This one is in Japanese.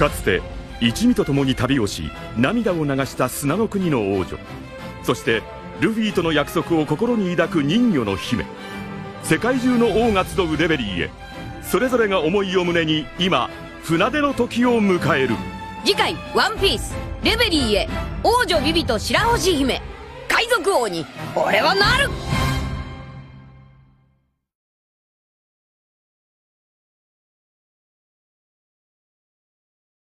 かつて一味と共に旅をし涙を流した砂の国の王女。そしてルフィとの約束を心に抱く人魚の姫。世界中の王が集うレベリーへ。それぞれが思いを胸に今船出の時を迎える。次回「ワンピースレベリーへ。王女ビビと白星姫。海賊王に俺はなる。